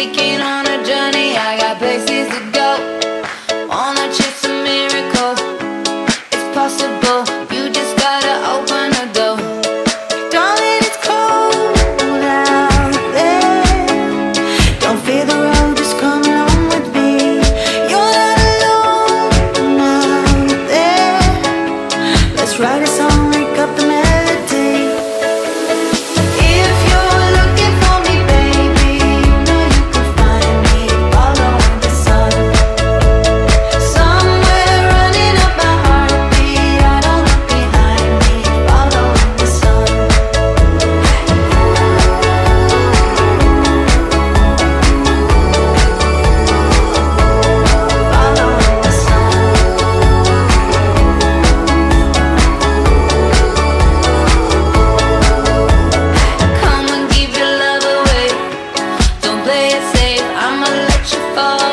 taking on a journey. I got places to go. Wanna chase a miracle? It's possible. You just gotta open a door. Darling, it's cold out there. Don't fear the road, just come along with me. You're not alone out there. Let's write a song. Oh.